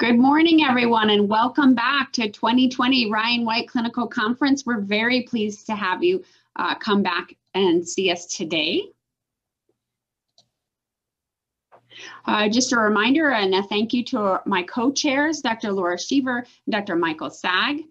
Good morning, everyone, and welcome back to 2020 Ryan White Clinical Conference. We're very pleased to have you uh, come back and see us today. Uh, just a reminder and a thank you to my co-chairs, Dr. Laura Cheever and Dr. Michael Saag.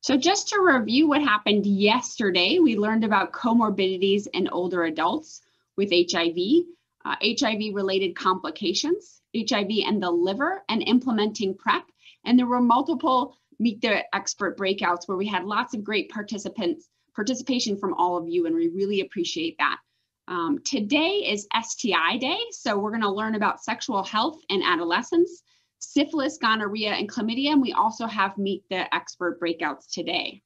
So just to review what happened yesterday, we learned about comorbidities in older adults with HIV uh, HIV related complications, HIV and the liver, and implementing PrEP. And there were multiple Meet the Expert breakouts where we had lots of great participants, participation from all of you, and we really appreciate that. Um, today is STI day, so we're gonna learn about sexual health in adolescents, syphilis, gonorrhea, and chlamydia, and we also have Meet the Expert breakouts today.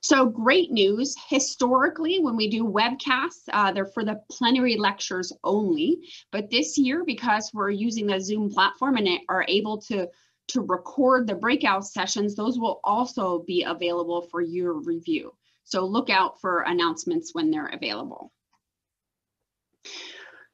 So great news. Historically, when we do webcasts, uh, they're for the plenary lectures only. But this year, because we're using the Zoom platform and are able to, to record the breakout sessions, those will also be available for your review. So look out for announcements when they're available.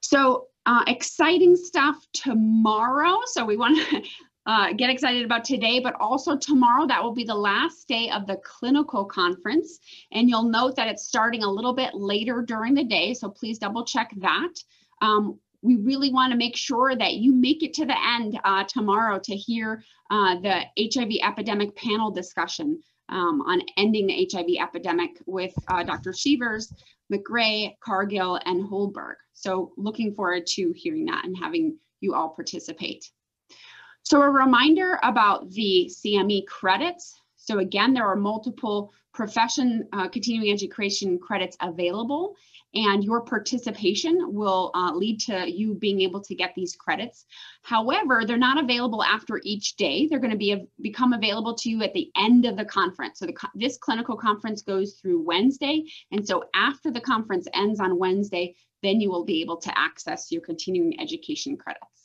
So uh, exciting stuff tomorrow. So we want to uh, get excited about today, but also tomorrow. That will be the last day of the clinical conference. And you'll note that it's starting a little bit later during the day. So please double check that. Um, we really want to make sure that you make it to the end uh, tomorrow to hear uh, the HIV epidemic panel discussion um, on ending the HIV epidemic with uh, Dr. Cheevers, McRae, Cargill, and Holberg. So looking forward to hearing that and having you all participate. So a reminder about the CME credits. So again, there are multiple profession uh, continuing education credits available and your participation will uh, lead to you being able to get these credits. However, they're not available after each day. They're going to be become available to you at the end of the conference. So the, this clinical conference goes through Wednesday. And so after the conference ends on Wednesday, then you will be able to access your continuing education credits.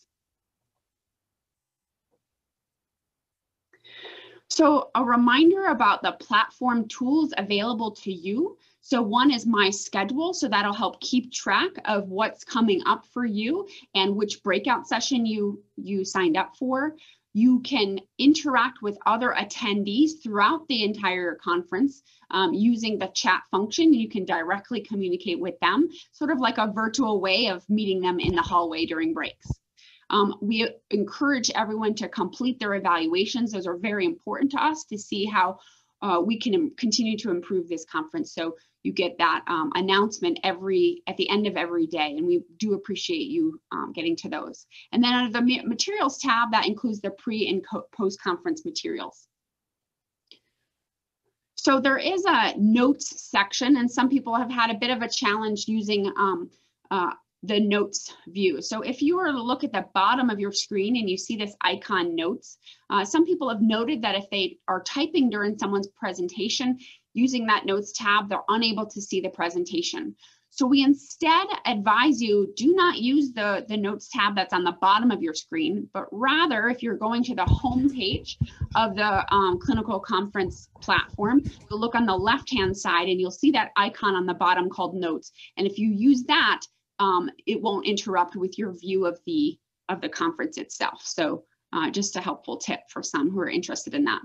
So a reminder about the platform tools available to you. So one is my schedule. So that'll help keep track of what's coming up for you and which breakout session you, you signed up for. You can interact with other attendees throughout the entire conference um, using the chat function. You can directly communicate with them, sort of like a virtual way of meeting them in the hallway during breaks. Um, we encourage everyone to complete their evaluations. Those are very important to us to see how uh, we can continue to improve this conference. So you get that um, announcement every at the end of every day, and we do appreciate you um, getting to those. And then under the materials tab, that includes the pre and post-conference materials. So there is a notes section, and some people have had a bit of a challenge using um, uh, the notes view. So if you were to look at the bottom of your screen and you see this icon notes, uh, some people have noted that if they are typing during someone's presentation using that notes tab, they're unable to see the presentation. So we instead advise you do not use the, the notes tab that's on the bottom of your screen, but rather if you're going to the home page of the um, clinical conference platform, you'll look on the left-hand side and you'll see that icon on the bottom called notes. And if you use that, um, it won't interrupt with your view of the of the conference itself. So uh, just a helpful tip for some who are interested in that.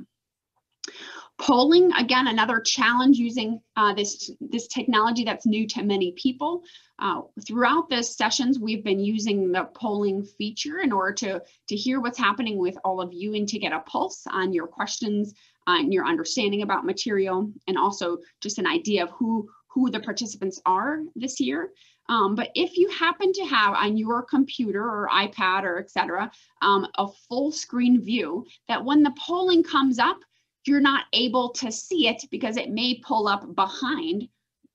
Polling, again, another challenge using uh, this, this technology that's new to many people. Uh, throughout the sessions, we've been using the polling feature in order to, to hear what's happening with all of you and to get a pulse on your questions uh, and your understanding about material, and also just an idea of who, who the participants are this year. Um, but if you happen to have on your computer or iPad or etc. Um, a full screen view, that when the polling comes up, you're not able to see it because it may pull up behind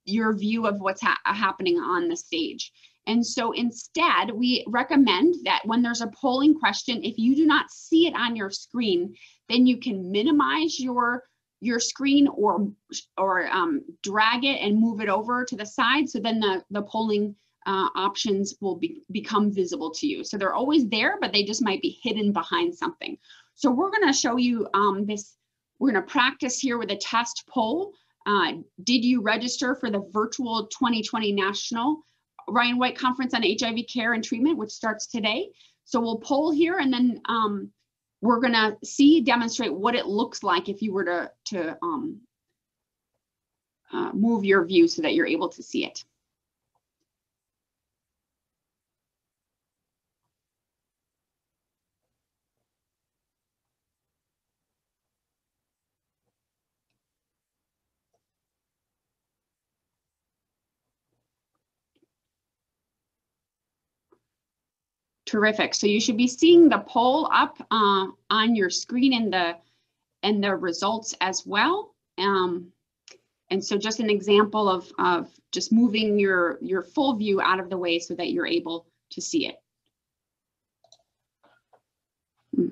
your view of what's ha happening on the stage. And so instead, we recommend that when there's a polling question, if you do not see it on your screen, then you can minimize your your screen or or um, drag it and move it over to the side. So then the the polling uh, options will be, become visible to you. So they're always there but they just might be hidden behind something. So we're going to show you um, this we're going to practice here with a test poll. Uh, did you register for the virtual 2020 national Ryan White Conference on HIV Care and Treatment, which starts today. So we'll poll here and then um, we're gonna see, demonstrate what it looks like if you were to, to um, uh, move your view so that you're able to see it. Terrific. So you should be seeing the poll up uh, on your screen and the and the results as well. Um, and so just an example of, of just moving your, your full view out of the way so that you're able to see it. Hmm.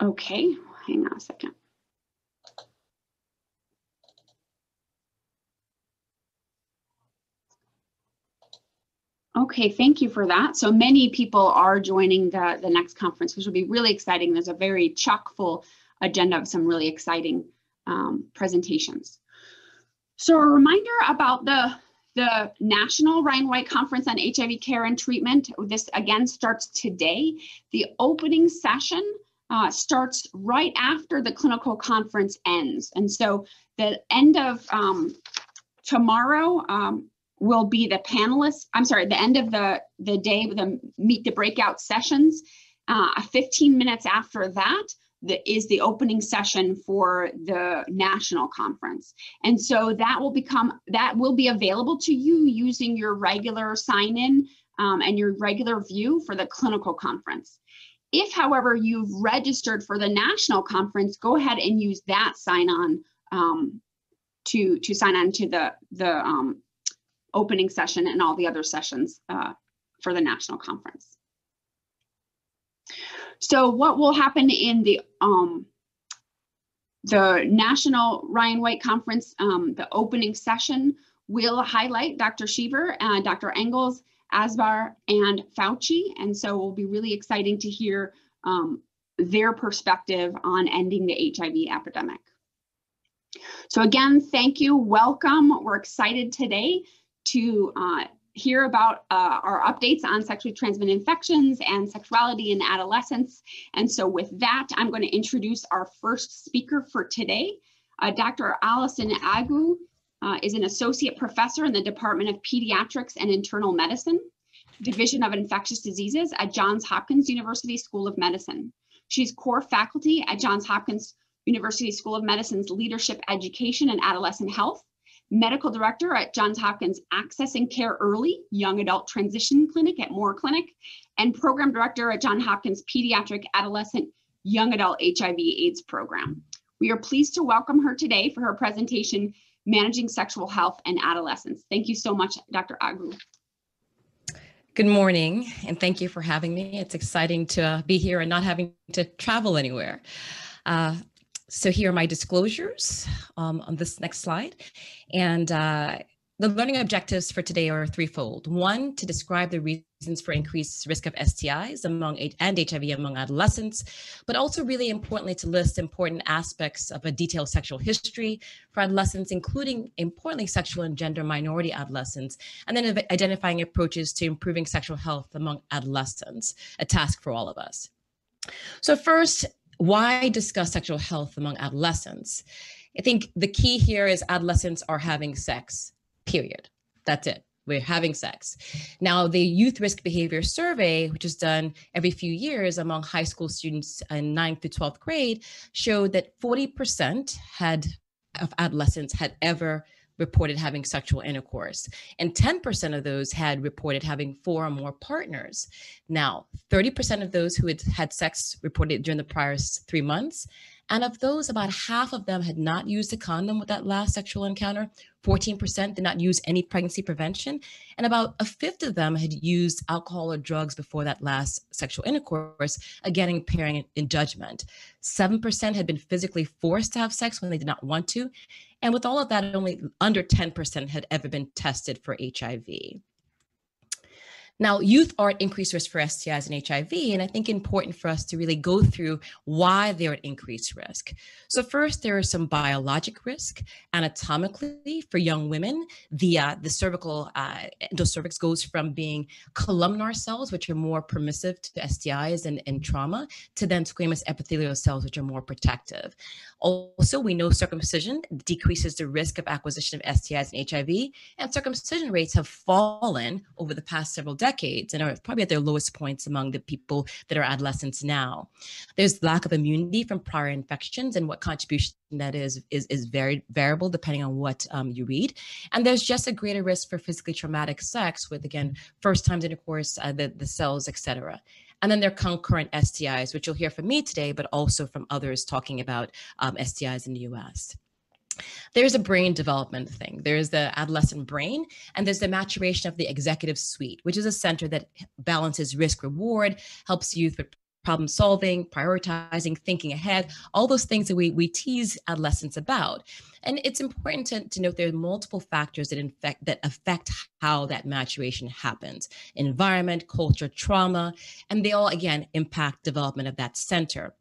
Okay, hang on a second. Okay, thank you for that. So many people are joining the, the next conference, which will be really exciting. There's a very chock full agenda of some really exciting um, presentations. So a reminder about the, the National Ryan White Conference on HIV Care and Treatment. This again starts today. The opening session uh, starts right after the clinical conference ends. And so the end of um, tomorrow, um, will be the panelists, I'm sorry, the end of the, the day, the meet the breakout sessions. Uh, 15 minutes after that, the, is the opening session for the national conference. And so that will become, that will be available to you using your regular sign in um, and your regular view for the clinical conference. If, however, you've registered for the national conference, go ahead and use that sign on um, to, to sign on to the, the um, opening session and all the other sessions uh, for the national conference. So what will happen in the um, the National Ryan White Conference, um, the opening session will highlight Dr. Cheever, uh, Dr. Engels, Azar, and Fauci. And so it will be really exciting to hear um, their perspective on ending the HIV epidemic. So again, thank you, welcome. We're excited today to uh, hear about uh, our updates on sexually transmitted infections and sexuality in adolescence. And so with that, I'm going to introduce our first speaker for today. Uh, Dr. Allison Agwu uh, is an associate professor in the Department of Pediatrics and Internal Medicine, Division of Infectious Diseases at Johns Hopkins University School of Medicine. She's core faculty at Johns Hopkins University School of Medicine's Leadership Education and Adolescent Health medical director at Johns Hopkins Access and Care Early Young Adult Transition Clinic at Moore Clinic, and program director at Johns Hopkins Pediatric Adolescent Young Adult HIV AIDS Program. We are pleased to welcome her today for her presentation, Managing Sexual Health and Adolescence. Thank you so much, Dr. Agwu. Good morning, and thank you for having me. It's exciting to be here and not having to travel anywhere. Uh, so here are my disclosures um, on this next slide. And uh, the learning objectives for today are threefold. One, to describe the reasons for increased risk of STIs among and HIV among adolescents, but also really importantly to list important aspects of a detailed sexual history for adolescents, including importantly sexual and gender minority adolescents, and then identifying approaches to improving sexual health among adolescents, a task for all of us. So first, why discuss sexual health among adolescents? I think the key here is adolescents are having sex, period. That's it. We're having sex. Now, the Youth Risk Behavior Survey, which is done every few years among high school students in 9th to 12th grade, showed that 40% had of adolescents had ever reported having sexual intercourse, and 10% of those had reported having four or more partners. Now, 30% of those who had had sex reported during the prior three months, and of those, about half of them had not used a condom with that last sexual encounter. 14% did not use any pregnancy prevention. And about a fifth of them had used alcohol or drugs before that last sexual intercourse, again, impairing in judgment. 7% had been physically forced to have sex when they did not want to. And with all of that, only under 10% had ever been tested for HIV. Now, youth are at increased risk for STIs and HIV, and I think important for us to really go through why they're at increased risk. So first, there is some biologic risk. Anatomically, for young women, the uh, the cervical uh, endocervix goes from being columnar cells, which are more permissive to STIs and, and trauma, to then squamous epithelial cells, which are more protective. Also, we know circumcision decreases the risk of acquisition of STIs and HIV, and circumcision rates have fallen over the past several decades and are probably at their lowest points among the people that are adolescents now. There's lack of immunity from prior infections, and what contribution that is is, is very variable depending on what um, you read. And there's just a greater risk for physically traumatic sex with, again, first times intercourse, uh, the, the cells, etc. And then there are concurrent STIs, which you'll hear from me today, but also from others talking about um, STIs in the US. There's a brain development thing. There's the adolescent brain, and there's the maturation of the executive suite, which is a center that balances risk reward, helps youth with problem solving, prioritizing, thinking ahead, all those things that we, we tease adolescents about. And it's important to, to note there are multiple factors that, infect, that affect how that maturation happens environment, culture, trauma, and they all, again, impact development of that center.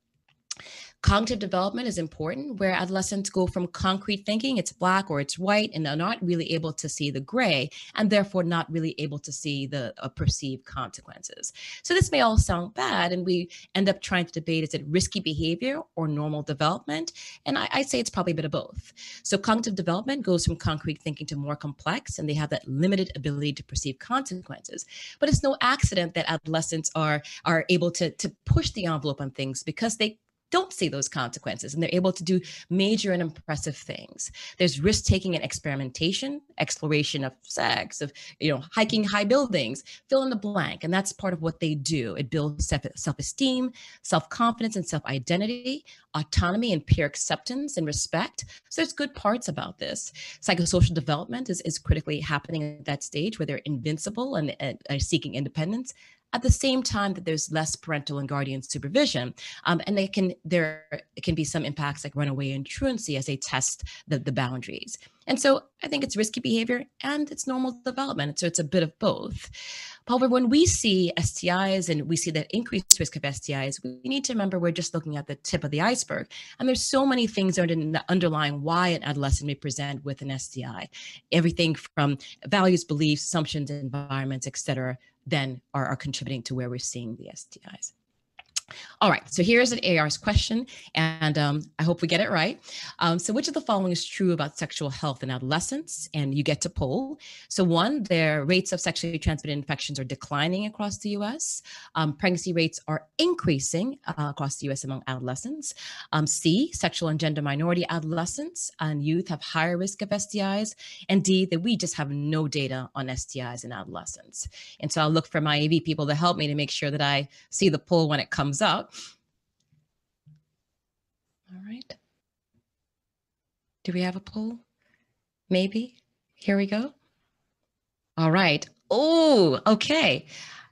Cognitive development is important where adolescents go from concrete thinking, it's black or it's white, and are not really able to see the gray, and therefore not really able to see the uh, perceived consequences. So this may all sound bad, and we end up trying to debate is it risky behavior or normal development? And I, I'd say it's probably a bit of both. So cognitive development goes from concrete thinking to more complex, and they have that limited ability to perceive consequences. But it's no accident that adolescents are are able to to push the envelope on things because they don't see those consequences and they're able to do major and impressive things. There's risk taking and experimentation exploration of sex of you know hiking high buildings fill in the blank and that's part of what they do. It builds self-esteem self-confidence and self-identity autonomy and peer acceptance and respect. So there's good parts about this. Psychosocial development is, is critically happening at that stage where they're invincible and, and are seeking independence at the same time that there's less parental and guardian supervision um, and they can there can be some impacts like runaway and truancy as they test the, the boundaries. And so i think it's risky behavior and it's normal development. So it's a bit of both. However when we see stis and we see that increased risk of stis we need to remember we're just looking at the tip of the iceberg. And there's so many things underlying why an adolescent may present with an sti everything from values beliefs assumptions environments etc then are, are contributing to where we're seeing the STIs. All right, so here's an ARS question, and um, I hope we get it right. Um, so which of the following is true about sexual health in adolescents? And you get to poll. So one, their rates of sexually transmitted infections are declining across the US. Um, pregnancy rates are increasing uh, across the US among adolescents. Um, C, sexual and gender minority adolescents and youth have higher risk of STIs. And D, that we just have no data on STIs in adolescents. And so I'll look for my AV people to help me to make sure that I see the poll when it comes comes up. All right. Do we have a poll? Maybe. Here we go. All right. Oh, okay.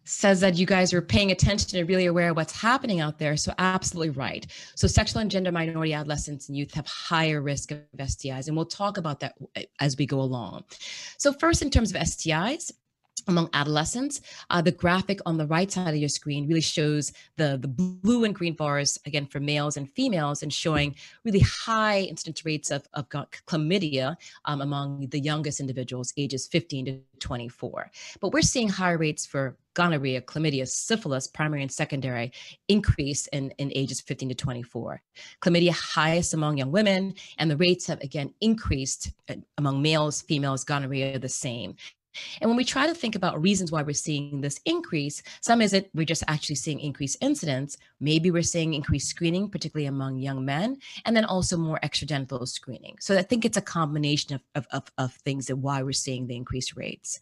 Says that you guys are paying attention and really aware of what's happening out there. So, absolutely right. So, sexual and gender minority adolescents and youth have higher risk of STIs. And we'll talk about that as we go along. So, first, in terms of STIs, among adolescents. Uh, the graphic on the right side of your screen really shows the, the blue and green bars, again, for males and females, and showing really high incidence rates of, of chlamydia um, among the youngest individuals, ages 15 to 24. But we're seeing high rates for gonorrhea, chlamydia, syphilis, primary and secondary, increase in, in ages 15 to 24. Chlamydia highest among young women, and the rates have again increased uh, among males, females, gonorrhea the same. And when we try to think about reasons why we're seeing this increase, some is it we're just actually seeing increased incidence. Maybe we're seeing increased screening, particularly among young men, and then also more extragenital screening. So I think it's a combination of, of, of, of things that why we're seeing the increased rates.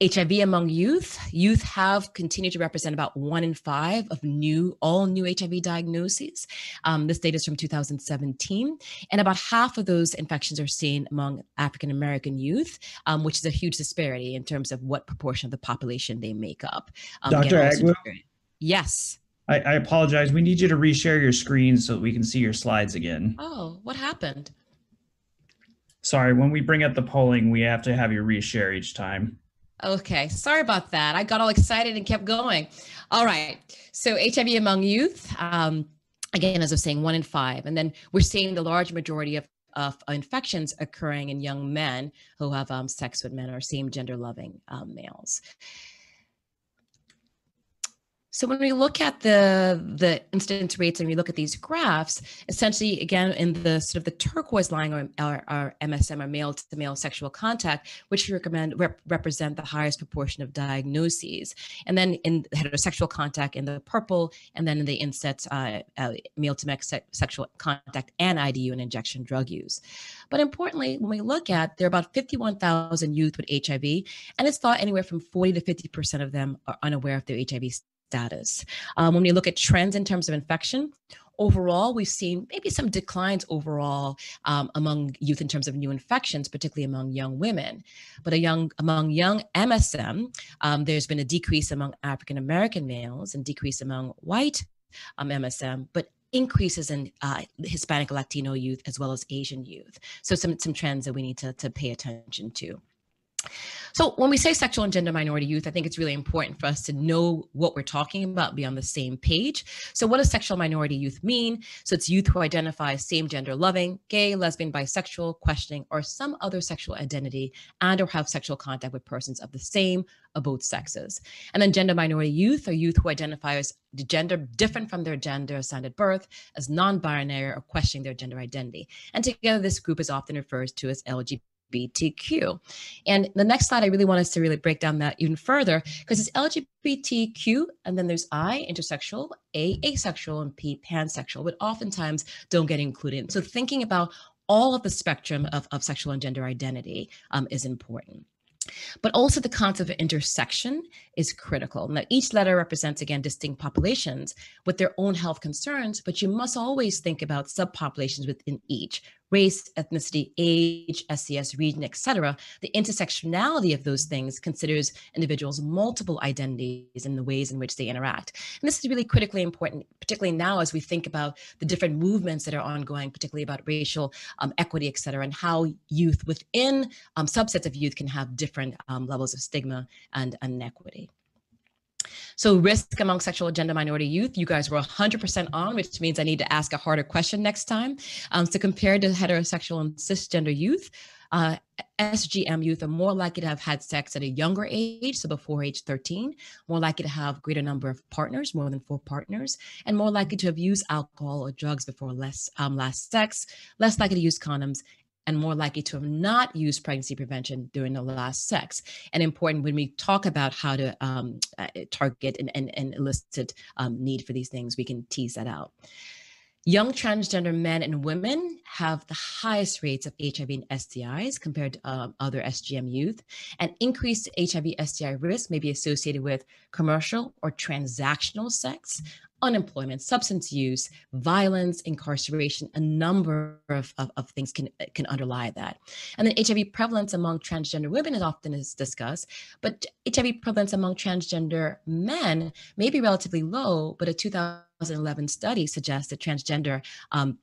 HIV among youth. Youth have continued to represent about one in five of new, all new HIV diagnoses. Um, this data is from 2017. And about half of those infections are seen among African American youth, um, which is a huge disparity in terms of what proportion of the population they make up. Um, Dr. Agwu? Yes. I, I apologize. We need you to reshare your screen so we can see your slides again. Oh, what happened? Sorry, when we bring up the polling, we have to have you reshare each time. Okay, sorry about that. I got all excited and kept going. All right, so HIV among youth, um, again, as I was saying, one in five. And then we're seeing the large majority of, of infections occurring in young men who have um, sex with men or same gender loving um, males. So when we look at the the incidence rates and we look at these graphs, essentially again in the sort of the turquoise line or our, our MSM or male to male sexual contact, which we recommend rep, represent the highest proportion of diagnoses, and then in heterosexual contact in the purple, and then in the insets uh, uh, male to male se- sexual contact and IDU and injection drug use. But importantly, when we look at there are about 51,000 youth with HIV, and it's thought anywhere from 40 to 50 percent of them are unaware of their HIV status. Um, when we look at trends in terms of infection, overall, we've seen maybe some declines overall um, among youth in terms of new infections, particularly among young women. But young among young MSM, um, there's been a decrease among African American males and decrease among white um, MSM, but increases in uh, Hispanic Latino youth as well as Asian youth. So some some trends that we need to to pay attention to. So when we say sexual and gender minority youth, I think it's really important for us to know what we're talking about, be on the same page. So what does sexual minority youth mean? So it's youth who identify as same gender loving, gay, lesbian, bisexual, questioning, or some other sexual identity and or have sexual contact with persons of the same or both sexes. And then gender minority youth are youth who identify as gender different from their gender assigned at birth, as non-binary or questioning their gender identity. And together this group is often referred to as LGBT LGBTQ. And the next slide, I really want us to really break down that even further because it's LGBTQ, and then there's I, intersexual, A, asexual, and P, pansexual, but oftentimes don't get included. So thinking about all of the spectrum of, of sexual and gender identity um, is important. But also the concept of intersection is critical. Now, each letter represents, again, distinct populations with their own health concerns, but you must always think about subpopulations within each, race, ethnicity, age, SES, region, etc., the intersectionality of those things considers individuals' multiple identities and the ways in which they interact. And this is really critically important, particularly now as we think about the different movements that are ongoing, particularly about racial um, equity, et cetera, and how youth within um, subsets of youth can have different um, levels of stigma and inequity. So risk among sexual agenda minority youth, you guys were 100% on, which means I need to ask a harder question next time. Um, so compared to heterosexual and cisgender youth, uh, SGM youth are more likely to have had sex at a younger age, so before age 13, more likely to have greater number of partners, more than four partners, and more likely to have used alcohol or drugs before less um, last sex, less likely to use condoms, and more likely to have not used pregnancy prevention during the last sex. And important when we talk about how to um, uh, target and, and, and elicit um, need for these things, we can tease that out. Young transgender men and women have the highest rates of HIV and STIs compared to um, other SGM youth, and increased HIV STI risk may be associated with commercial or transactional sex, unemployment, substance use, violence, incarceration, a number of, of, of, things can, can underlie that. And then HIV prevalence among transgender women is often is discussed, but HIV prevalence among transgender men may be relatively low, but a 2011 study suggests that transgender um,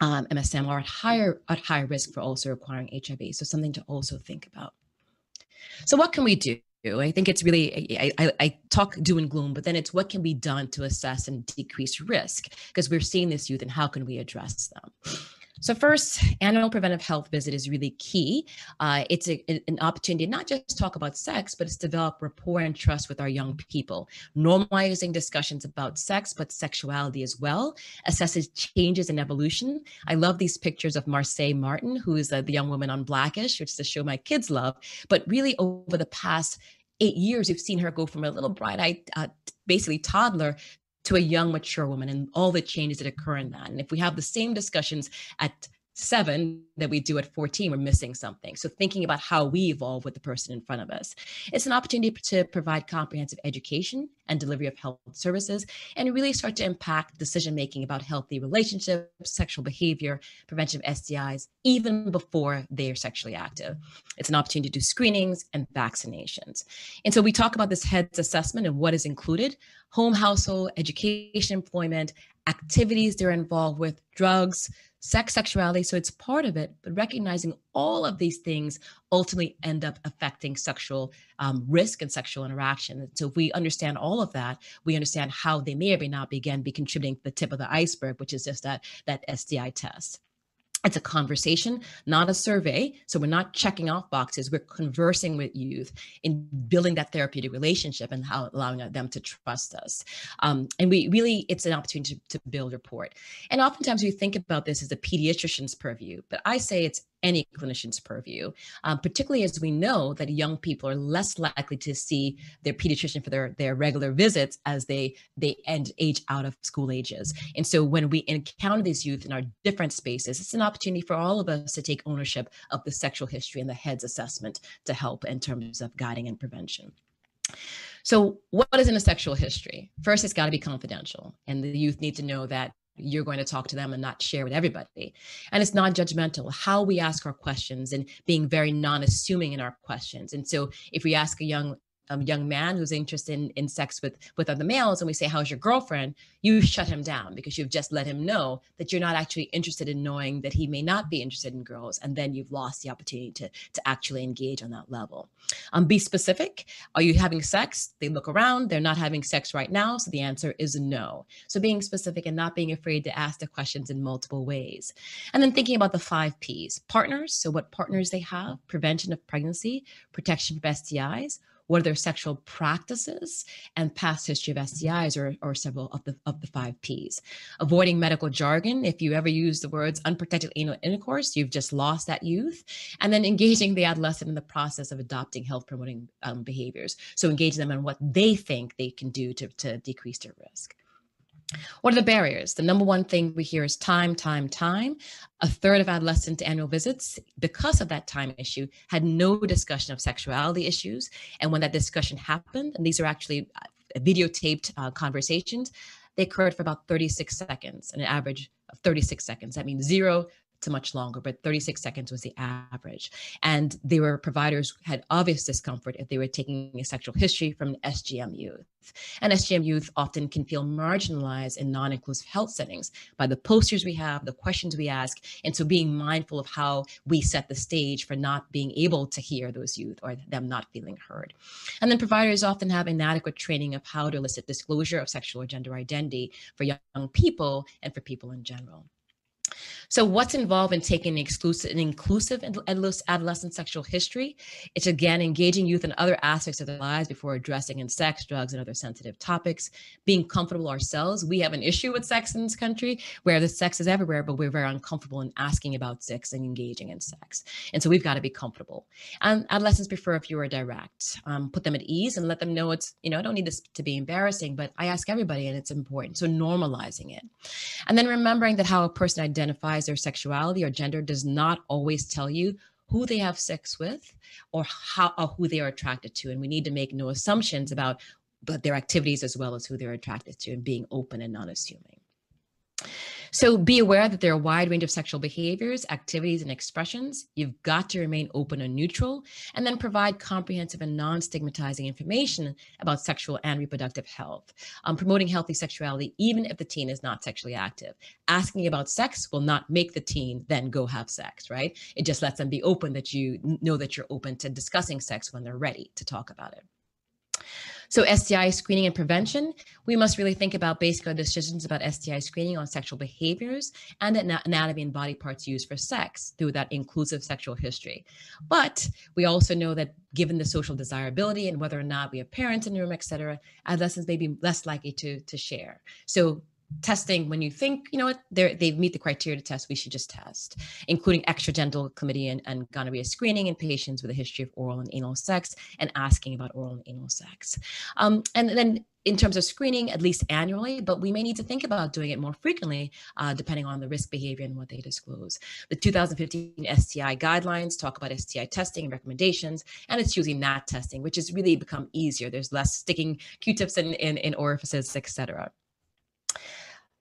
um, MSM are at higher at higher risk for also acquiring HIV. So something to also think about. So what can we do? I think it's really, I, I, I, talk doom and gloom, but then it's what can be done to assess and decrease risk because we're seeing this youth and how can we address them? So first, annual preventive health visit is really key. Uh, it's a, an opportunity not just talk about sex, but it's develop rapport and trust with our young people, normalizing discussions about sex, but sexuality as well, assesses changes in evolution. I love these pictures of Marsai Martin, who is uh, the young woman on Blackish, which is a show my kids love. But really over the past eight years, you've seen her go from a little bright-eyed, uh, basically toddler to a young, mature woman and all the changes that occur in that. And if we have the same discussions at seven that we do at 14, we're missing something. So thinking about how we evolve with the person in front of us. It's an opportunity to provide comprehensive education and delivery of health services and really start to impact decision making about healthy relationships, sexual behavior, prevention of STIs, even before they are sexually active. It's an opportunity to do screenings and vaccinations. And so we talk about this HEADS assessment and what is included, home, household, education, employment, activities they're involved with, drugs, sex, sexuality. So it's part of it, but recognizing all of these things ultimately end up affecting sexual um, risk and sexual interaction. So if we understand all of that, we understand how they may or may not begin be contributing to the tip of the iceberg, which is just that that STI test. It's a conversation, not a survey. So we're not checking off boxes. We're conversing with youth in building that therapeutic relationship and how allowing them to trust us. Um, and we really, it's an opportunity to, to build rapport. And oftentimes we think about this as a pediatrician's purview, but I say it's any clinician's purview, um, particularly as we know that young people are less likely to see their pediatrician for their, their regular visits as they they end age out of school ages. And so when we encounter these youth in our different spaces, it's an opportunity for all of us to take ownership of the sexual history and the heads assessment to help in terms of guiding and prevention. So, what is in a sexual history? First, it's got to be confidential, and the youth need to know that you're going to talk to them and not share with everybody. And it's non judgmental, how we ask our questions and being very non assuming in our questions. And so if we ask a young um, young man who's interested in, in sex with with other males and we say how's your girlfriend? You shut him down because you've just let him know that you're not actually interested in knowing that he may not be interested in girls and then you've lost the opportunity to to actually engage on that level. Um, be specific. Are you having sex? They look around. They're not having sex right now so the answer is no. So being specific and not being afraid to ask the questions in multiple ways. And then thinking about the five p's. Partners. So what partners they have. Prevention of pregnancy. Protection of stis what are their sexual practices and past history of STIs or, or several of the of the five P's. Avoiding medical jargon. If you ever use the words unprotected anal intercourse, you've just lost that youth. And then engaging the adolescent in the process of adopting health promoting um, behaviors. So engaging them in what they think they can do to, to decrease their risk. What are the barriers? The number one thing we hear is time, time, time. A third of adolescent annual visits, because of that time issue, had no discussion of sexuality issues. And when that discussion happened, and these are actually uh, videotaped uh, conversations, they occurred for about 36 seconds, an average of 36 seconds. That means zero to much longer, but 36 seconds was the average. And they were providers had obvious discomfort if they were taking a sexual history from SGM youth. And SGM youth often can feel marginalized in non-inclusive health settings by the posters we have, the questions we ask, and so being mindful of how we set the stage for not being able to hear those youth or them not feeling heard. And then providers often have inadequate training of how to elicit disclosure of sexual or gender identity for young people and for people in general. So, what's involved in taking an exclusive, an inclusive adolescent sexual history? It's again engaging youth in other aspects of their lives before addressing in sex, drugs, and other sensitive topics. Being comfortable ourselves. We have an issue with sex in this country where the sex is everywhere, but we're very uncomfortable in asking about sex and engaging in sex. And so we've got to be comfortable. And adolescents prefer if you are direct. Um, put them at ease and let them know it's you know I don't need this to be embarrassing, but I ask everybody and it's important. So normalizing it, and then remembering that how a person identifies their sexuality or gender does not always tell you who they have sex with or how or who they are attracted to. And we need to make no assumptions about but their activities as well as who they're attracted to and being open and non-assuming so be aware that there are a wide range of sexual behaviors, activities, and expressions. You've got to remain open and neutral, and then provide comprehensive and non stigmatizing information about sexual and reproductive health. Um, promoting healthy sexuality, even if the teen is not sexually active. Asking about sex will not make the teen then go have sex, right? It just lets them be open that you know that you're open to discussing sex when they're ready to talk about it. So STI screening and prevention, we must really think about basic decisions about STI screening on sexual behaviors and anatomy and body parts used for sex through that inclusive sexual history. But we also know that given the social desirability and whether or not we have parents in the room, et cetera, adolescents may be less likely to, to share. So testing when you think you know what they meet the criteria to test we should just test including extragenital chlamydia and, and gonorrhea screening in patients with a history of oral and anal sex and asking about oral and anal sex. Um, and then in terms of screening at least annually but we may need to think about doing it more frequently uh, depending on the risk behavior and what they disclose. The 2015 sti guidelines talk about sti testing and recommendations and it's using that testing which has really become easier. There's less sticking q-tips in, in, in orifices etc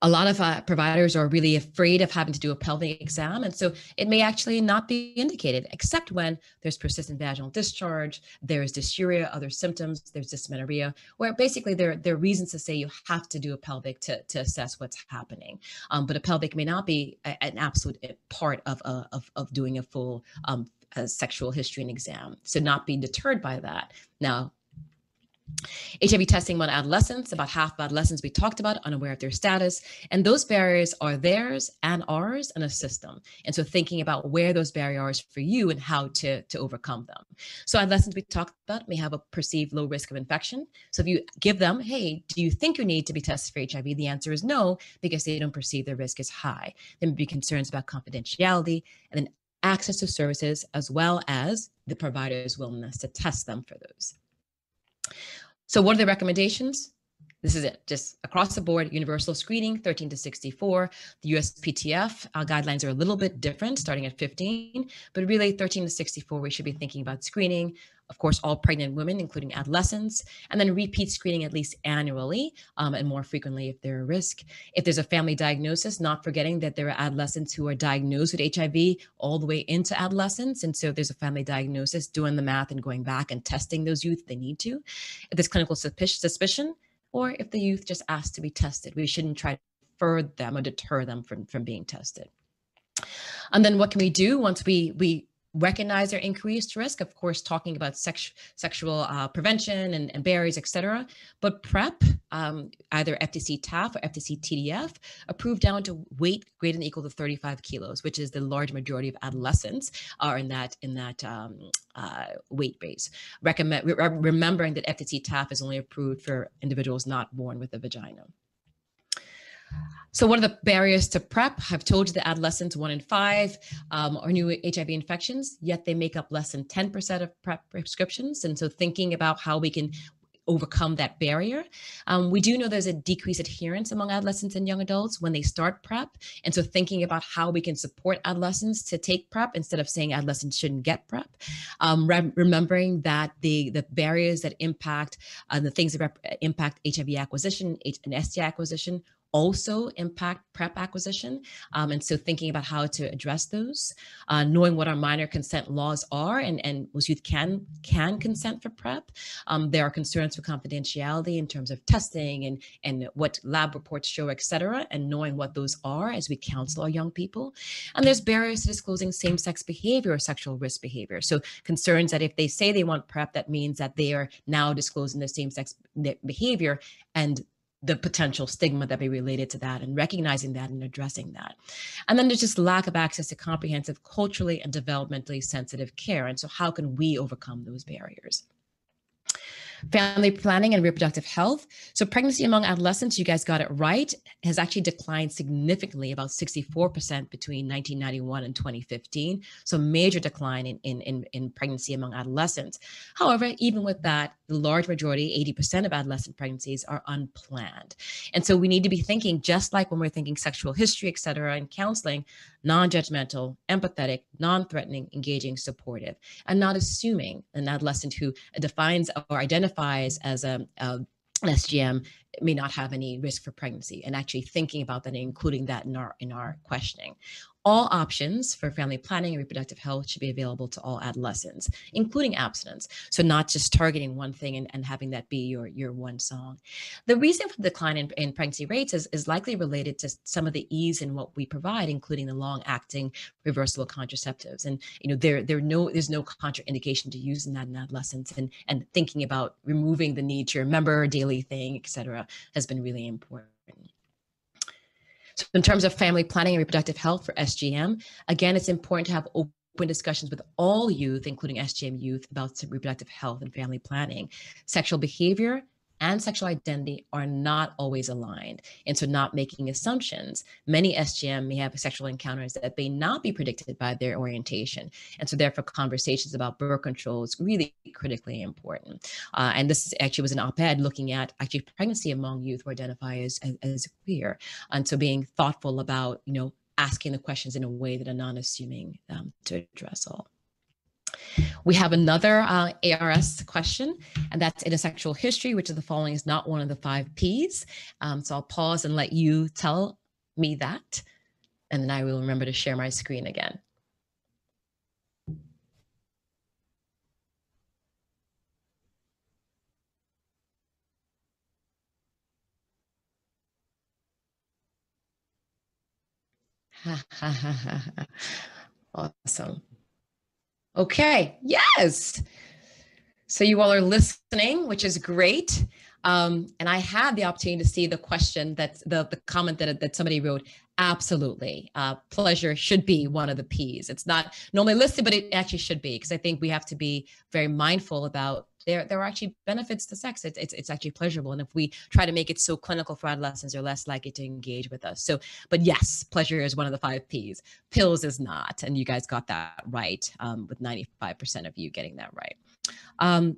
a lot of uh, providers are really afraid of having to do a pelvic exam. And so it may actually not be indicated, except when there's persistent vaginal discharge, there's dysuria, other symptoms, there's dysmenorrhea, where basically there, there are reasons to say you have to do a pelvic to, to assess what's happening. Um, but a pelvic may not be a, an absolute eh, part of, uh, of, of doing a full um, a sexual history and exam. So not be deterred by that. Now, HIV testing among adolescents, about half of adolescents we talked about, unaware of their status. And those barriers are theirs and ours and a system. And so thinking about where those barriers for you and how to, to overcome them. So adolescents we talked about may have a perceived low risk of infection. So if you give them, hey, do you think you need to be tested for HIV? The answer is no, because they don't perceive their risk as high. There may be concerns about confidentiality and then access to services, as well as the provider's willingness to test them for those. So what are the recommendations? This is it, just across the board, universal screening, 13 to 64. The USPTF uh, guidelines are a little bit different, starting at 15, but really 13 to 64, we should be thinking about screening, of course, all pregnant women, including adolescents, and then repeat screening at least annually um, and more frequently if they're a risk. If there's a family diagnosis, not forgetting that there are adolescents who are diagnosed with HIV all the way into adolescence. And so if there's a family diagnosis, doing the math and going back and testing those youth they need to. If there's clinical suspicion, or if the youth just asked to be tested, we shouldn't try to defer them or deter them from, from being tested. And then what can we do once we we recognize their increased risk, of course, talking about sex, sexual uh, prevention and, and, barriers, et cetera. But PrEP, um, either FTC TAF or FTC TDF, approved down to weight greater than equal to 35 kilos, which is the large majority of adolescents are in that in that um, uh, weight base. Recommend, re remembering that FTC TAF is only approved for individuals not born with a vagina. So what are the barriers to PrEP? I've told you that adolescents, one in five, um, are new HIV infections, yet they make up less than 10% of PrEP prescriptions. And so thinking about how we can overcome that barrier. Um, we do know there's a decreased adherence among adolescents and young adults when they start PrEP. And so thinking about how we can support adolescents to take PrEP instead of saying adolescents shouldn't get PrEP. Um, re remembering that the, the barriers that impact uh, the things that impact HIV acquisition and STI acquisition also impact PrEP acquisition. Um, and so thinking about how to address those, uh, knowing what our minor consent laws are and, and most youth can, can consent for PrEP. Um, there are concerns for confidentiality in terms of testing and, and what lab reports show, et cetera, and knowing what those are as we counsel our young people. And there's barriers to disclosing same-sex behavior or sexual risk behavior. So concerns that if they say they want PrEP, that means that they are now disclosing their same-sex behavior and the potential stigma that be related to that and recognizing that and addressing that. And then there's just lack of access to comprehensive, culturally and developmentally sensitive care. And so how can we overcome those barriers? Family planning and reproductive health. So pregnancy among adolescents, you guys got it right, has actually declined significantly, about 64% between 1991 and 2015. So major decline in, in, in, in pregnancy among adolescents. However, even with that, the large majority, 80% of adolescent pregnancies are unplanned. And so we need to be thinking, just like when we're thinking sexual history, et cetera, and counseling, non-judgmental, empathetic, non-threatening, engaging, supportive, and not assuming an adolescent who defines or identifies as a, a an SGM may not have any risk for pregnancy and actually thinking about that and including that in our in our questioning all options for family planning and reproductive health should be available to all adolescents, including abstinence. So not just targeting one thing and, and having that be your, your one song. The reason for the decline in, in pregnancy rates is, is likely related to some of the ease in what we provide, including the long-acting reversible contraceptives. And you know, there, there no, there's no contraindication to using that in adolescents and, and thinking about removing the need to remember daily thing, et cetera, has been really important. So in terms of family planning and reproductive health for SGM, again, it's important to have open discussions with all youth, including SGM youth, about reproductive health and family planning. Sexual behavior and sexual identity are not always aligned. And so not making assumptions. Many SGM may have sexual encounters that may not be predicted by their orientation. And so therefore conversations about birth control is really critically important. Uh, and this actually was an op-ed looking at actually pregnancy among youth who identify as, as, as queer. And so being thoughtful about, you know, asking the questions in a way that are non-assuming um, to address all. We have another uh, ARS question, and that's intersexual history, which of the following is not one of the five Ps. Um, so I'll pause and let you tell me that, and then I will remember to share my screen again. awesome. Okay, yes. So you all are listening, which is great. Um, and I had the opportunity to see the question that the, the comment that, that somebody wrote. Absolutely. Uh, pleasure should be one of the P's. It's not normally listed, but it actually should be because I think we have to be very mindful about there there are actually benefits to sex. It's, it's it's actually pleasurable, and if we try to make it so clinical for adolescents, they're less likely to engage with us. So, but yes, pleasure is one of the five P's. Pills is not, and you guys got that right um, with ninety five percent of you getting that right. Um,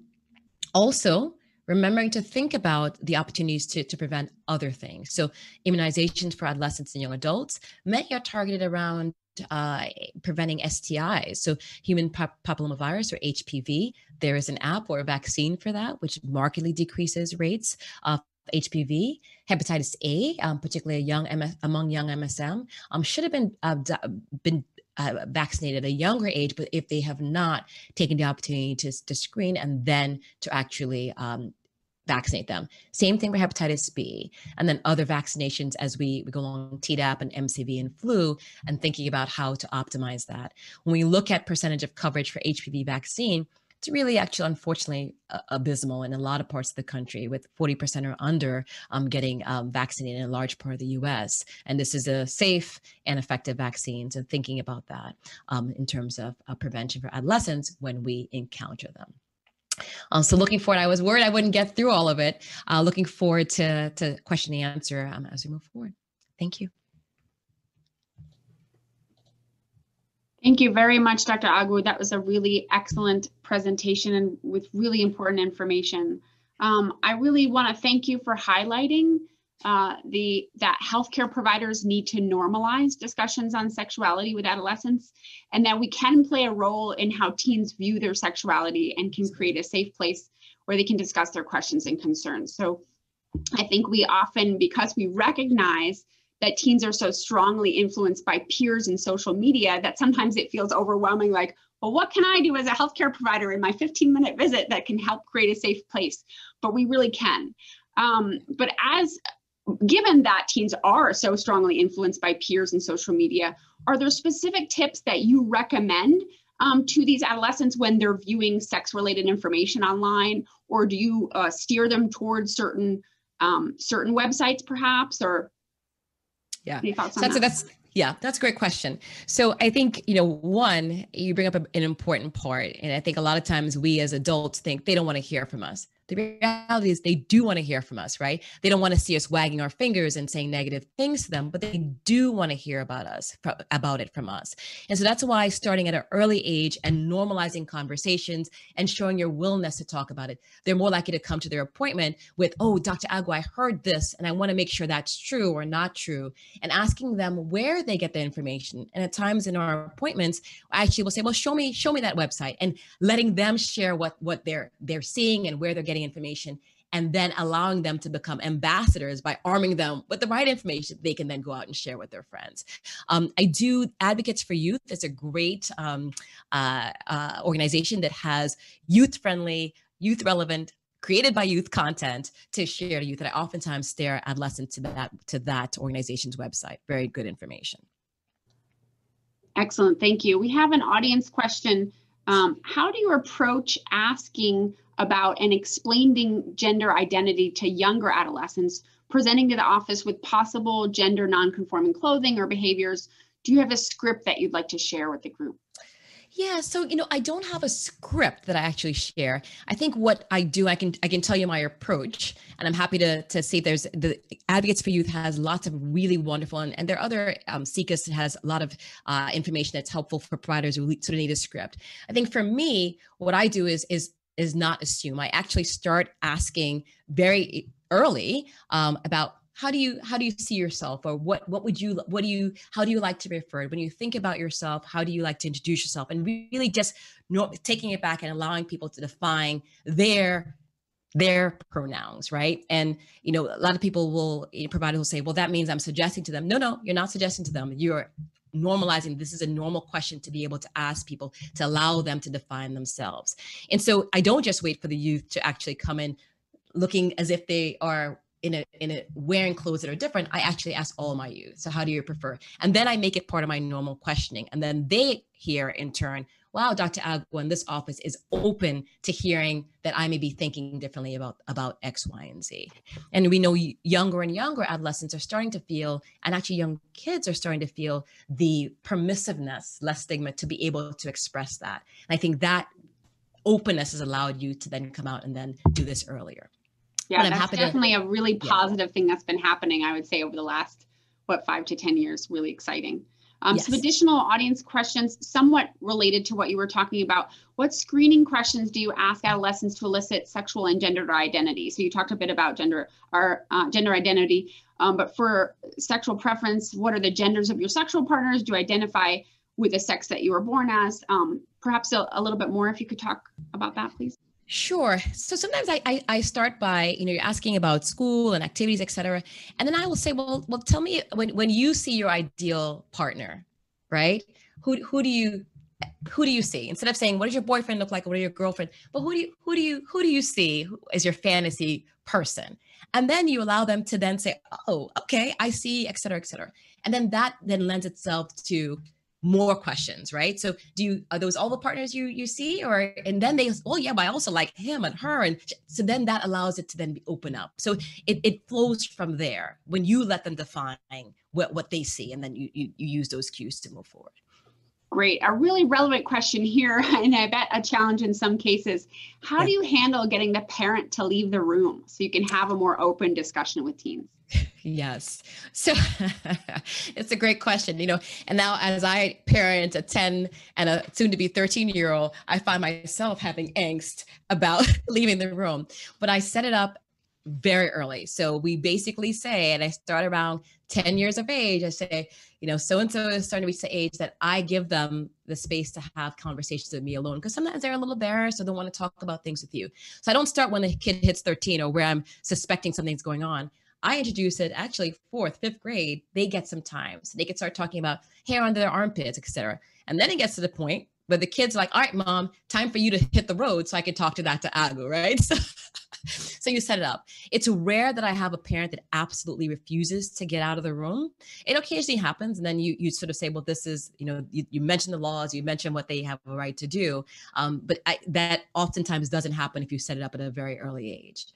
also, remembering to think about the opportunities to, to prevent other things. So, immunizations for adolescents and young adults, many are targeted around uh, preventing STIs. So, human papillomavirus or HPV, there is an app or a vaccine for that, which markedly decreases rates of HPV. Hepatitis A, um, particularly young MS, among young MSM, um, should have been uh, been uh, vaccinated at a younger age, but if they have not taken the opportunity to, to screen and then to actually um, vaccinate them. Same thing for hepatitis B, and then other vaccinations as we, we go along Tdap and MCV and flu, and thinking about how to optimize that. When we look at percentage of coverage for HPV vaccine, it's really actually unfortunately uh, abysmal in a lot of parts of the country with 40% or under um, getting um, vaccinated in a large part of the us and this is a safe and effective vaccine so thinking about that um, in terms of uh, prevention for adolescents when we encounter them um, so looking forward, I was worried I wouldn't get through all of it. Uh, looking forward to, to question and answer um, as we move forward. Thank you. Thank you very much, Dr. Agwu. That was a really excellent presentation and with really important information. Um, I really want to thank you for highlighting uh, the that healthcare providers need to normalize discussions on sexuality with adolescents, and that we can play a role in how teens view their sexuality and can create a safe place where they can discuss their questions and concerns. So I think we often, because we recognize that teens are so strongly influenced by peers and social media, that sometimes it feels overwhelming like, well, what can I do as a healthcare provider in my 15 minute visit that can help create a safe place? But we really can. Um, but as given that teens are so strongly influenced by peers and social media, are there specific tips that you recommend um, to these adolescents when they're viewing sex related information online? Or do you uh, steer them towards certain um, certain websites perhaps? Or yeah, any thoughts on so that? that's yeah, that's a great question. So I think, you know, one, you bring up a, an important part. And I think a lot of times we as adults think they don't want to hear from us the reality is they do want to hear from us, right? They don't want to see us wagging our fingers and saying negative things to them, but they do want to hear about us, about it from us. And so that's why starting at an early age and normalizing conversations and showing your willingness to talk about it, they're more likely to come to their appointment with, oh, Dr. Agwu, I heard this and I want to make sure that's true or not true, and asking them where they get the information. And at times in our appointments, I actually will say, well, show me, show me that website and letting them share what, what they're, they're seeing and where they're getting getting information and then allowing them to become ambassadors by arming them with the right information they can then go out and share with their friends. Um, I do Advocates for Youth. It's a great um, uh, uh, organization that has youth friendly, youth relevant created by youth content to share to youth that I oftentimes steer adolescents to that to that organization's website. Very good information. Excellent, thank you. We have an audience question. Um, how do you approach asking about and explaining gender identity to younger adolescents, presenting to the office with possible gender nonconforming clothing or behaviors. Do you have a script that you'd like to share with the group? Yeah, so you know, I don't have a script that I actually share. I think what I do, I can I can tell you my approach, and I'm happy to to see there's the Advocates for Youth has lots of really wonderful, and, and there are other um, SIECUS has a lot of uh, information that's helpful for providers who sort of need a script. I think for me, what I do is is is not assume. I actually start asking very early um, about how do you how do you see yourself? Or what what would you what do you how do you like to be referred? When you think about yourself how do you like to introduce yourself? And really just taking it back and allowing people to define their their pronouns right? And you know a lot of people will provide will say well that means i'm suggesting to them. No no you're not suggesting to them. You're normalizing this is a normal question to be able to ask people to allow them to define themselves. And so i don't just wait for the youth to actually come in looking as if they are in a in a wearing clothes that are different. I actually ask all my youth so how do you prefer? And then i make it part of my normal questioning. And then they hear in turn wow dr Agwu in this office is open to hearing that i may be thinking differently about about x y and z and we know younger and younger adolescents are starting to feel and actually young kids are starting to feel the permissiveness less stigma to be able to express that and i think that openness has allowed you to then come out and then do this earlier yeah, that's definitely to, a really positive yeah. thing that's been happening, I would say, over the last, what, five to 10 years. Really exciting. Um, yes. Some additional audience questions, somewhat related to what you were talking about. What screening questions do you ask adolescents to elicit sexual and gender identity? So you talked a bit about gender or uh, gender identity, um, but for sexual preference, what are the genders of your sexual partners? Do you identify with the sex that you were born as? Um, perhaps a, a little bit more, if you could talk about that, please. Sure. So sometimes I, I, I start by you know you're asking about school and activities, etc., and then I will say, well, well, tell me when when you see your ideal partner, right? Who who do you who do you see instead of saying what does your boyfriend look like what are your girlfriend but who do you who do you who do you see as your fantasy person and then you allow them to then say oh okay i see et cetera et cetera and then that then lends itself to more questions, right? So do you are those all the partners you you see or and then they oh yeah, but I also like him and her and so then that allows it to then be open up. So it it flows from there when you let them define what what they see and then you you, you use those cues to move forward. Great. A really relevant question here, and I bet a challenge in some cases. How do you handle getting the parent to leave the room so you can have a more open discussion with teens? Yes. So it's a great question, you know. And now, as I parent a 10 and a soon to be 13 year old, I find myself having angst about leaving the room. But I set it up very early. So we basically say, and I start around 10 years of age, I say, you know, so and so is starting to reach the age that I give them the space to have conversations with me alone because sometimes they're a little embarrassed or don't want to talk about things with you. So I don't start when the kid hits 13 or where I'm suspecting something's going on. I introduce it actually fourth, fifth grade, they get some time. So they can start talking about hair under their armpits, etc. And then it gets to the point where the kid's like, all right, mom, time for you to hit the road so I can talk to that to Agwu, right? So, so you set it up. It's rare that I have a parent that absolutely refuses to get out of the room. It occasionally happens. And then you you sort of say, well, this is, you know, you, you mention the laws, you mention what they have a right to do. Um, but I, that oftentimes doesn't happen if you set it up at a very early age.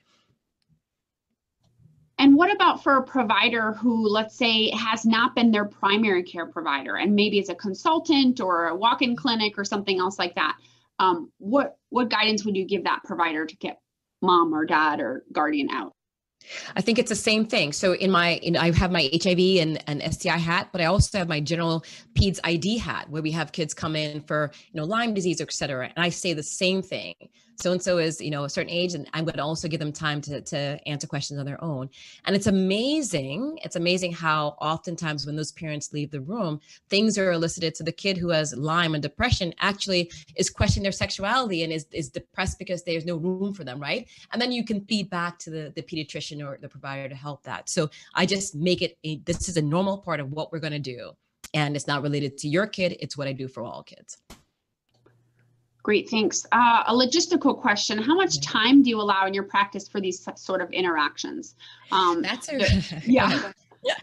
And what about for a provider who, let's say, has not been their primary care provider and maybe it's a consultant or a walk-in clinic or something else like that? Um, what what guidance would you give that provider to get mom or dad or guardian out? I think it's the same thing. So in my, in, I have my HIV and, and STI hat, but I also have my general PEDS ID hat where we have kids come in for, you know, Lyme disease, et cetera. And I say the same thing so and so is you know a certain age and i'm going to also give them time to, to answer questions on their own. And it's amazing it's amazing how oftentimes when those parents leave the room things are elicited. So the kid who has lyme and depression actually is questioning their sexuality and is, is depressed because there's no room for them right? And then you can feed back to the, the pediatrician or the provider to help that. So i just make it a, this is a normal part of what we're going to do. And it's not related to your kid it's what i do for all kids Great, thanks. Uh, a logistical question. How much time do you allow in your practice for these sort of interactions? Um, that's a, yeah. yeah.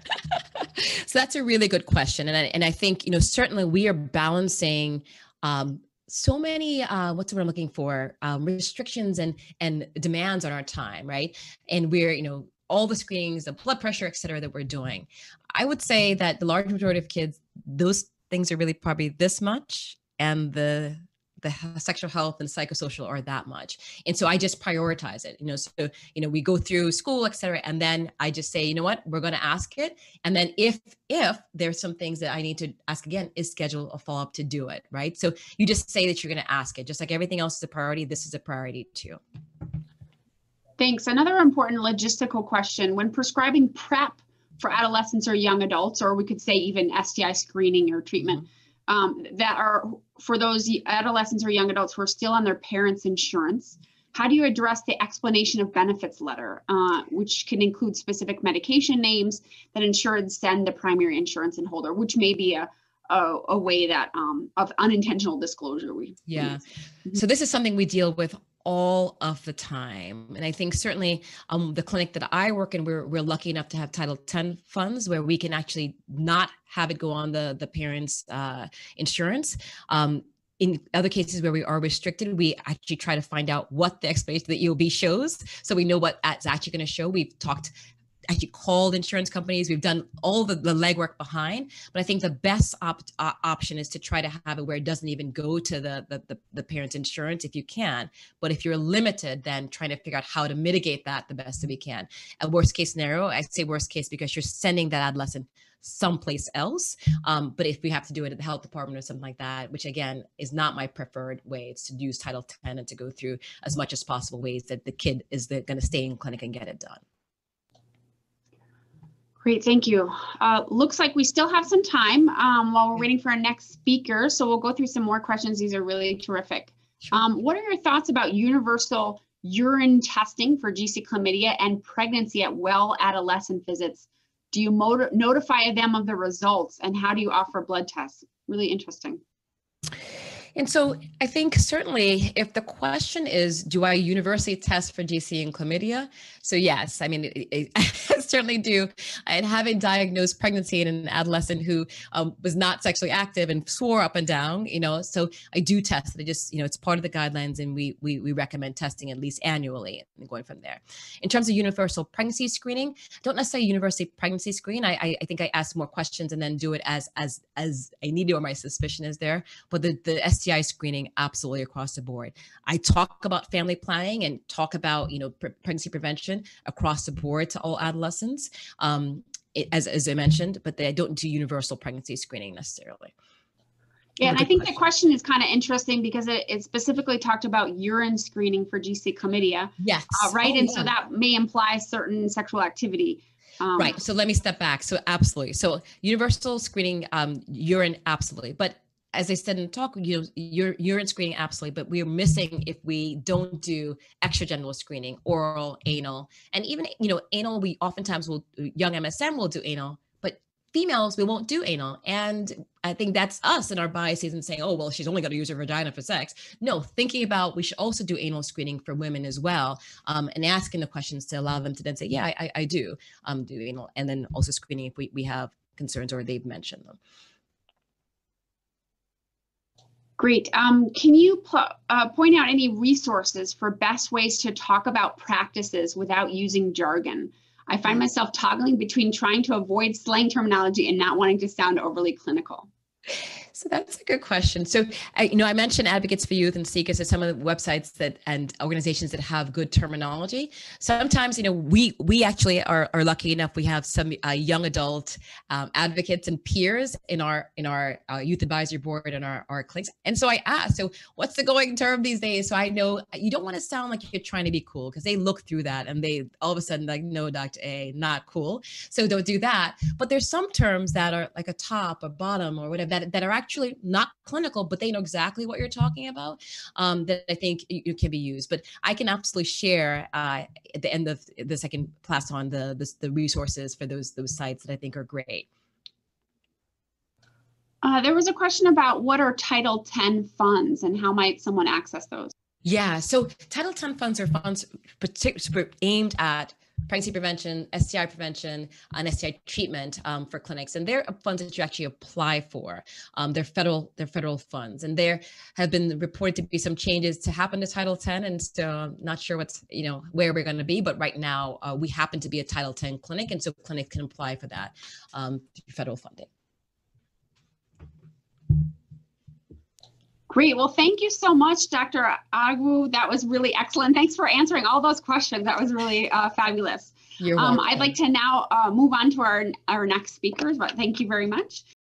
so that's a really good question. And I, and I think, you know, certainly we are balancing um, so many uh, what's what i'm looking for um, restrictions and and demands on our time right and we're you know all the screenings the blood pressure et cetera that we're doing i would say that the large majority of kids those things are really probably this much and the the sexual health and psychosocial are that much. And so i just prioritize it you know so you know we go through school et cetera and then i just say you know what? We're going to ask it. And then if if there's some things that i need to ask again is schedule a follow-up to do it right? So you just say that you're going to ask it just like everything else is a priority this is a priority too. Thanks. Another important logistical question. When prescribing PrEP for adolescents or young adults, or we could say even STI screening or treatment, um, that are for those adolescents or young adults who are still on their parents' insurance, how do you address the explanation of benefits letter, uh, which can include specific medication names that insureds send the primary insurance and holder, which may be a, a, a way that um, of unintentional disclosure we Yeah. Mhm. So this is something we deal with all of the time. And I think certainly um, the clinic that I work in, we're, we're lucky enough to have Title 10 funds where we can actually not have it go on the, the parents' uh, insurance. Um, in other cases where we are restricted, we actually try to find out what the explanation of the EOB shows. So we know what it's actually going to show. We've talked actually called insurance companies. We've done all the, the legwork behind, but I think the best op- option is to try to have it where it doesn't even go to the, the, the, the parent's insurance if you can. But if you're limited, then trying to figure out how to mitigate that the best that we can. A worst case scenario, I say worst case because you're sending that adolescent someplace else. Um, but if we have to do it at the health department or something like that, which again is not my preferred way, it's to use Title 10 and to go through as much as possible ways that the kid is going to stay in clinic and get it done. Great, thank you. Uh, looks like we still have some time um, while we're waiting for our next speaker. So we'll go through some more questions. These are really terrific. Um, what are your thoughts about universal urine testing for GC chlamydia and pregnancy at well adolescent visits? Do you notify them of the results and how do you offer blood tests? Really interesting. And so I think certainly if the question is, do I universally test for GC and chlamydia? So yes, I mean, I certainly do. And having diagnosed pregnancy in an adolescent who um, was not sexually active and swore up and down, you know, so I do test. I just, you know, it's part of the guidelines and we, we, we recommend testing at least annually and going from there. In terms of universal pregnancy screening, don't necessarily universally pregnancy screen. I, I, I think I ask more questions and then do it as, as, as I need to or my suspicion is there. But the, the STI screening absolutely across the board. I talk about family planning and talk about you know pre- pregnancy prevention across the board to all adolescents, um, it, as as I mentioned, but they don't do universal pregnancy screening necessarily. Yeah, and I think the question is kind of interesting because it, it specifically talked about urine screening for GC chlamydia, Yes. uh, right? Oh, and so that may imply certain sexual activity. Um, Right. So let me step back. So absolutely. So universal screening, um, urine, absolutely. But as I said in the talk, you know, ur- urine screening, absolutely. But we are missing if we don't do extragenital screening, oral, anal, and even you know, anal. We oftentimes will young MSM will do anal, but females we won't do anal. And I think that's us and our biases and saying, oh well, she's only going to use her vagina for sex. No, thinking about we should also do anal screening for women as well, um, and asking the questions to allow them to then say, yeah, I, I, I do um, do anal, and then also screening if we, we have concerns or they've mentioned them. Great. Um, can you uh, point out any resources for best ways to talk about practices without using jargon? I find myself toggling between trying to avoid slang terminology and not wanting to sound overly clinical. So that's a good question. So, I, you know, I mentioned Advocates for Youth and SIECUS are some of the websites that and organizations that have good terminology. Sometimes, you know, we we actually are, are lucky enough. We have some uh, young adult um, advocates and peers in our in our uh, youth advisory board and our our clinics. And so I asked, so what's the going term these days? So I know you don't want to sound like you're trying to be cool because they look through that and they all of a sudden like, no, Dr. A, not cool. So don't do that. But there's some terms that are like a top or bottom or whatever that, that are actually not clinical, but they know exactly what you're talking about. Um, that I think you, can be used. But I can absolutely share uh, at the end of the second class on the, the the resources for those those sites that I think are great. Uh, there was a question about what are Title 10 funds and how might someone access those? Yeah. So Title 10 funds are funds aimed at pregnancy prevention, STI prevention, and STI treatment um, for clinics, and they're funds that you actually apply for. Um, they're federal, they're federal funds, and there have been reported to be some changes to happen to Title X, and so I'm not sure what's you know where we're going to be, but right now uh, we happen to be a Title X clinic, and so clinics can apply for that um, through federal funding. Great. Well, thank you so much, Dr. Agwu. That was really excellent. Thanks for answering all those questions. That was really uh, fabulous. You're Um. I'd like to now uh, move on to our, our next speakers, but thank you very much.